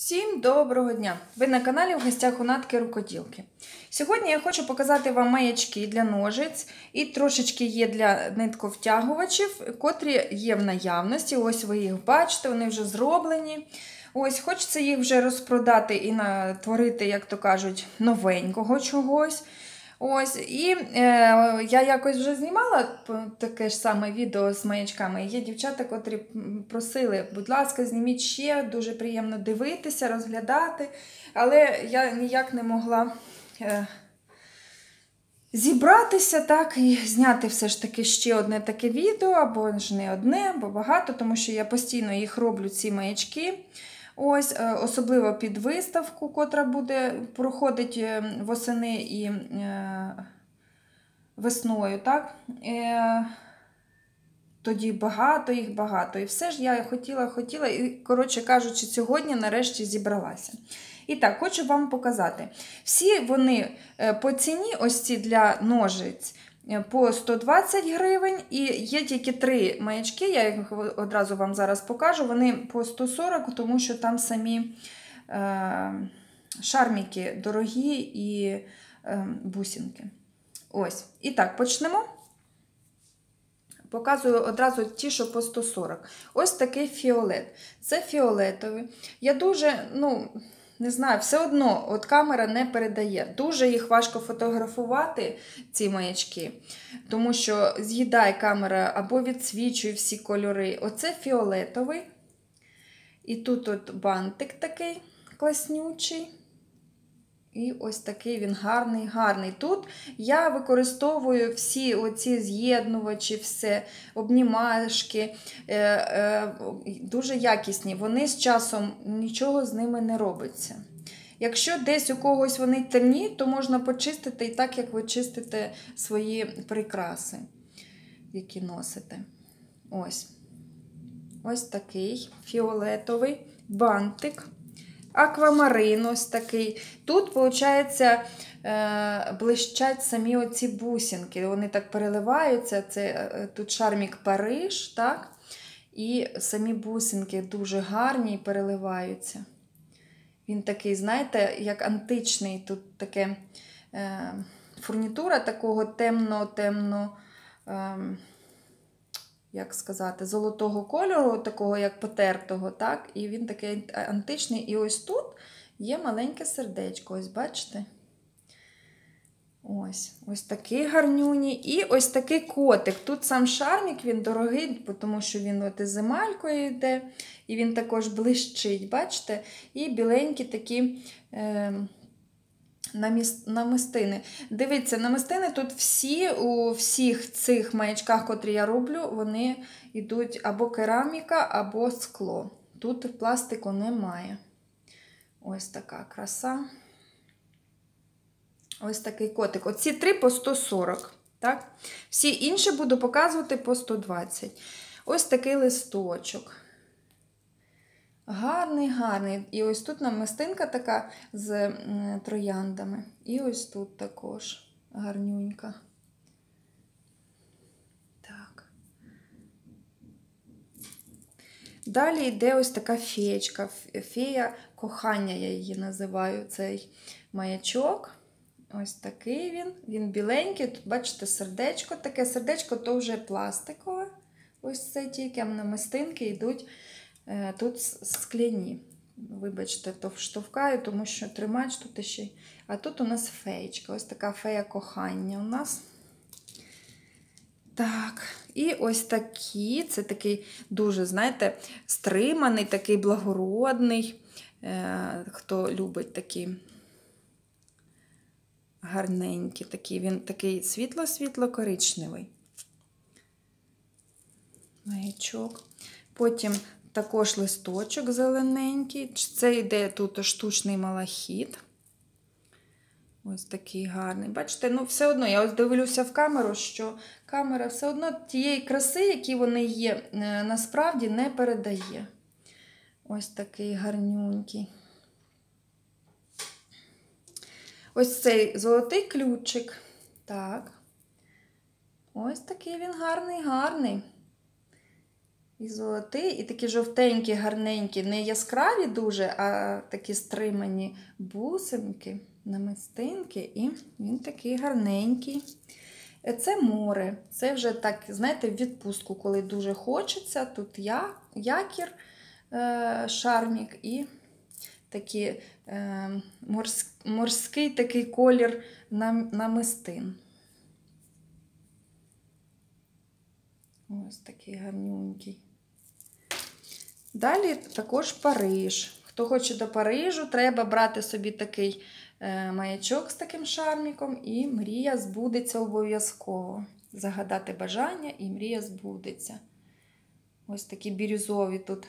Всім доброго дня! Ви на каналі в гостях у Натки Рукоділки. Сьогодні я хочу показати вам маячки для ножиць і трошечки є для нитковтягувачів, котрі є в наявності. Ось ви їх бачите, вони вже зроблені. Ось Хочеться їх вже розпродати і натворити, як то кажуть, новенького чогось. Ось, І е, я якось вже знімала таке ж саме відео з маячками. Є дівчата, котрі просили, будь ласка, зніміть ще, дуже приємно дивитися, розглядати. Але я ніяк не могла е, зібратися так, і зняти все ж таки ще одне таке відео, або ж не одне, або багато, тому що я постійно їх роблю, ці маячки. Ось, е, Особливо під виставку, котра буде проходить е, восени і е, весною. так? Тоді багато їх багато. І все ж я хотіла, хотіла, і, коротше кажучи, сьогодні нарешті зібралася. І так, хочу вам показати. Всі вони по ціні, ось ці для ножиць, по 120 гривень. І є тільки три маячки, я їх одразу вам зараз покажу. Вони по 140, тому що там самі е, шарміки дорогі і е, бусинки. Ось. І так, почнемо. Показую одразу ті, що по 140. Ось такий фіолет. Це фіолетовий. Я дуже, ну, не знаю, все одно от камера не передає. Дуже їх важко фотографувати, ці маячки, тому що з'їдає камера або відсвічує всі кольори. Оце фіолетовий. І тут от бантик такий класнючий. І ось такий він гарний, гарний. Тут я використовую всі оці з'єднувачі, все, обнімашки, е, е, дуже якісні. Вони з часом нічого з ними не робиться. Якщо десь у когось вони темні, то можна почистити і так, як ви чистите свої прикраси, які носите. Ось. Ось такий фіолетовий бантик. Аквамарин ось такий. Тут, виходить, е, блищать самі оці бусинки. Вони так переливаються. Це е, Тут шармік Париж, так? і самі бусинки дуже гарні і переливаються. Він такий, знаєте, як античний, тут таке е, фурнітура такого темно-темно. Е, як сказати, золотого кольору, такого як потертого, так? і він такий античний. І ось тут є маленьке сердечко, ось бачите? Ось ось такий гарнюні. І ось такий котик. Тут сам шармік, він дорогий, тому що він от із земалькою йде, і він також блищить, бачите? І біленькі такі. Е, намистини. Дивіться, намистини тут всі у всіх цих маячках, котрі я роблю, вони йдуть або кераміка, або скло. Тут пластику немає. Ось така краса. Ось такий котик. Оці три по 140. Так? Всі інші буду показувати по 120. Ось такий листочок. Гарний, гарний. І ось тут намистинка така з трояндами. І ось тут також гарнюнька. Так. Далі йде ось така феєчка. Фея кохання, я її називаю цей маячок. Ось такий він. Він біленький. Тут, бачите, сердечко. Таке сердечко то вже пластикове. Ось це тільки намистинки йдуть. Е, тут скляні. Вибачте, то вштовхаю, тому що тримач тут ще. А тут у нас феєчка. Ось така фея кохання у нас. Так, і ось такі. Це такий дуже, знаєте, стриманий, такий благородний. Е, хто любить такі гарненькі, такі. він такий світло-світло-коричневий. Маячок. Потім також листочок зелененький. Це йде тут штучний малахіт. Ось такий гарний. Бачите, ну все одно, я ось дивлюся в камеру, що камера все одно тієї краси, які вони є, е, насправді не передає. Ось такий гарнюнький. Ось цей золотий ключик. Так. Ось такий він гарний, гарний. І золотий, і такі жовтенькі, гарненькі, не яскраві дуже, а такі стримані бусинки, намистинки, і він такий гарненький. Е, Це море. Це вже так, знаєте, в відпустку, коли дуже хочеться. Тут я, якір, е, шармік і такі, е, морс, морський такий колір нам, намистин. Ось такий гарнюнький. Далі також Париж. Хто хоче до Парижу, треба брати собі такий е, маячок з таким шарміком, і мрія збудеться обов'язково. Загадати бажання, і мрія збудеться. Ось такі бірюзові тут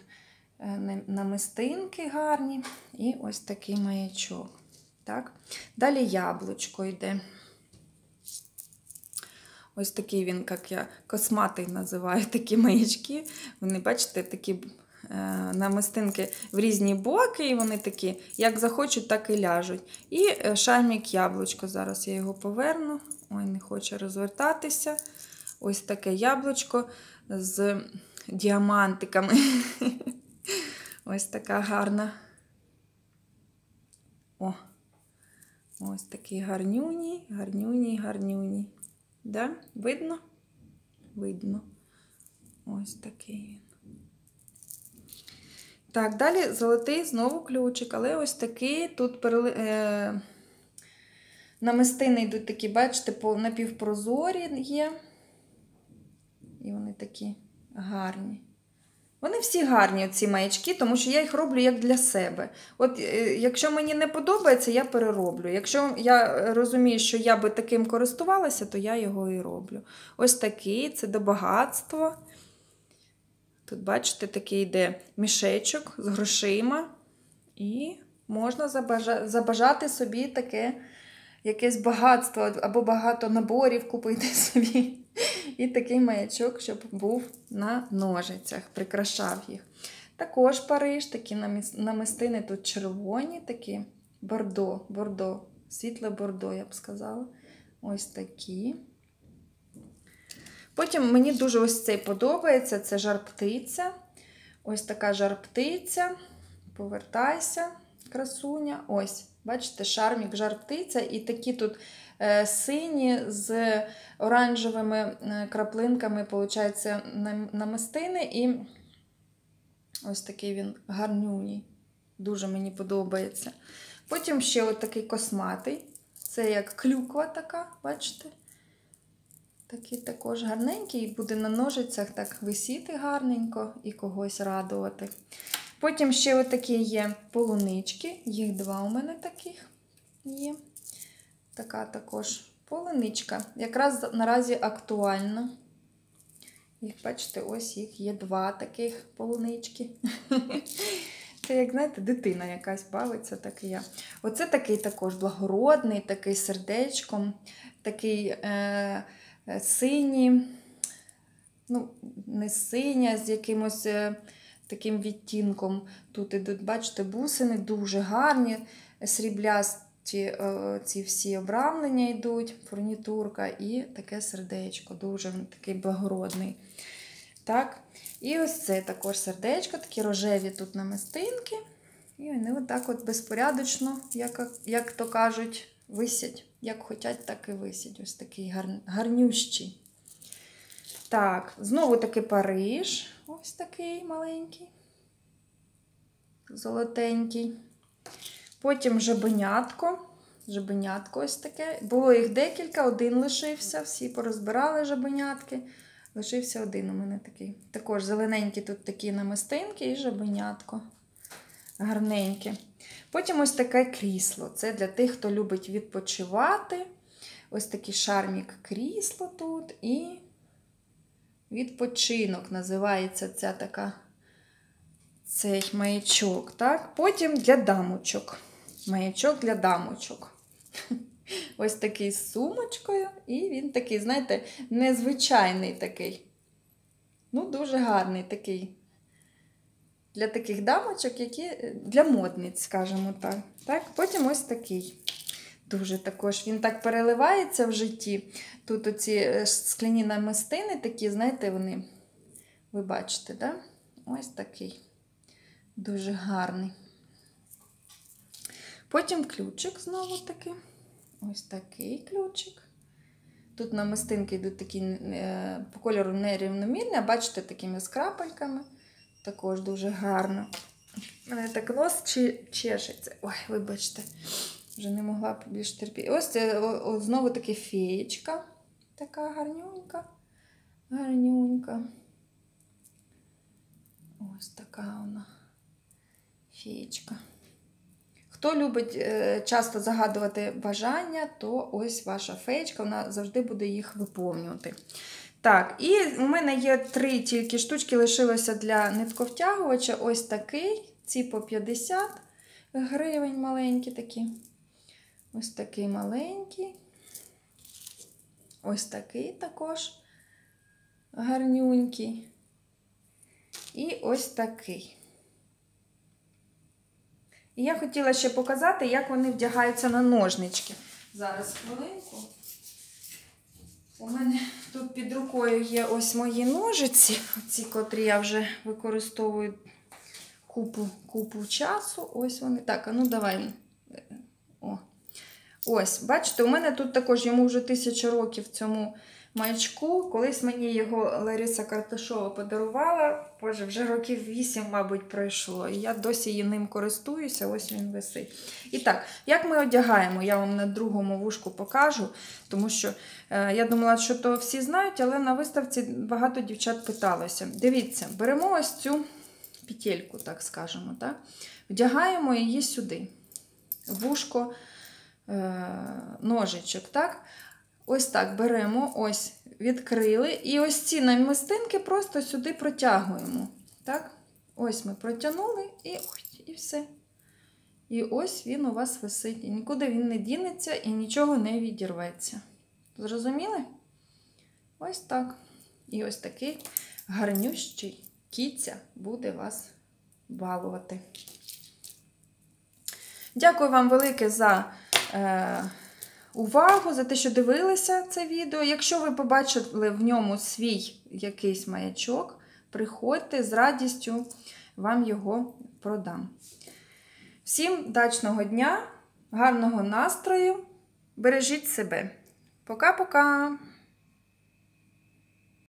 е, намистинки гарні, і ось такий маячок. Так? Далі яблучко йде. Ось такий він, як я косматий називаю такі маячки. Вони, бачите, такі намистинки в різні боки, і вони такі, як захочуть, так і ляжуть. І е, шармік яблучко. Зараз я його поверну. Ой, не хоче розвертатися. Ось таке яблучко з діамантиками. Ось така гарна. О, ось такий гарнюній, гарнюній, гарнюній. Да? Видно? Видно. Ось такий він. Так, далі золотий знову ключик, але ось такий тут перели... е... намистини йдуть такі, бачите, напівпрозорі є. І вони такі гарні. Вони всі гарні, ці маячки, тому що я їх роблю як для себе. От е, якщо мені не подобається, я перероблю. Якщо я розумію, що я би таким користувалася, то я його і роблю. Ось такий, це до багатства. Тут, бачите, такий йде мішечок з грошима. І можна забажа- забажати собі таке якесь багатство або багато наборів купити собі. І такий маячок, щоб був на ножицях, прикрашав їх. Також Париж, такі намистини тут червоні, такі бордо, бордо, світле бордо, я б сказала. Ось такі. Потім мені дуже ось цей подобається це жар-птиця. Ось така жар-птиця. Повертайся, красуня. Ось, бачите, шармік жар-птиця. І такі тут е, сині з оранжевими е, краплинками, виходить, намистини. І ось такий він гарнюній. Дуже мені подобається. Потім ще от такий косматий. Це як клюква така, бачите? Такий також гарненький, буде на ножицях так висіти гарненько і когось радувати. Потім ще отакі є полунички, їх два у мене таких є. Така також полуничка. Якраз наразі актуальна. Їх, бачите, ось їх є два таких полунички. Це, як знаєте, дитина якась бавиться, так і я. Оце такий також благородний, такий сердечком, такий е, е, синій, ну, не синя, з якимось е, таким відтінком. Тут ідуть, бачите, бусини дуже гарні, сріблясті е, ці всі обрамлення йдуть, фурнітурка і таке сердечко, дуже такий благородний. Так. І ось це також сердечко, такі рожеві тут намистинки. І вони отак от безпорядочно, як, як то кажуть, висять. Як хочуть, так і висять. Ось такий гар, гарнющий. Так, знову таки Париж. Ось такий маленький, золотенький. Потім жабенятко. Жабенятко ось таке. Було їх декілька, один лишився, всі порозбирали жабенятки. Лишився один у мене такий. Також зелененькі тут такі намистинки і жабенятко. Гарненьке. Потім ось таке крісло. Це для тих, хто любить відпочивати. Ось такий шармік крісло тут. І відпочинок називається ця така цей маячок. Так? Потім для дамочок. Маячок для дамочок. Ось такий з сумочкою, і він такий, знаєте, незвичайний такий. Ну, дуже гарний такий. Для таких дамочок, які для модниць, скажімо так. так. Потім ось такий. Дуже також він так переливається в житті. Тут оці скляні намистини такі, знаєте, вони Ви бачите, да? Ось такий. Дуже гарний. Потім ключик знову таки. Ось такий ключик. Тут намистинки йдуть такі е, по кольору нерівномірні, а бачите, такими скрапельками. Також дуже гарно. У мене так нос чешеться. Ой, вибачте, вже не могла б більш терпіти. Ось це знову таки феєчка. Така гарнюнька. Гарнюнька. Ось така вона. Феєчка. Хто любить е, часто загадувати бажання, то ось ваша феєчка, вона завжди буде їх виповнювати. Так, і у мене є три тільки штучки, лишилося для нитковтягувача. Ось такий. Ці по 50 гривень маленькі такі. Ось такий маленький. Ось такий також гарнюнький. І ось такий. І я хотіла ще показати, як вони вдягаються на ножнички. Зараз хвилинку. У мене тут під рукою є ось мої ножиці, ці, котрі я вже використовую купу, купу часу. Ось вони. Так, а ну давай. О. Ось, бачите, у мене тут також йому вже тисяча років цьому маячку. Колись мені його Лариса Карташова подарувала. Боже, вже років вісім, мабуть, пройшло. І я досі їм ним користуюся, ось він висить. І так, як ми одягаємо, я вам на другому вушку покажу, тому що е, я думала, що то всі знають, але на виставці багато дівчат питалося. Дивіться, беремо ось цю петельку, так скажемо, так? вдягаємо її сюди, вушко е, так? Ось так беремо, ось відкрили. І ось ці намистинки просто сюди протягуємо. Так? Ось ми протягнули і, і все. І ось він у вас висить. І нікуди він не дінеться і нічого не відірветься. Зрозуміли? Ось так. І ось такий гарнющий кіця буде вас балувати. Дякую вам велике за. Е, увагу за те, що дивилися це відео. Якщо ви побачили в ньому свій якийсь маячок, приходьте з радістю вам його продам. Всім дачного дня, гарного настрою! Бережіть себе. Пока-пока!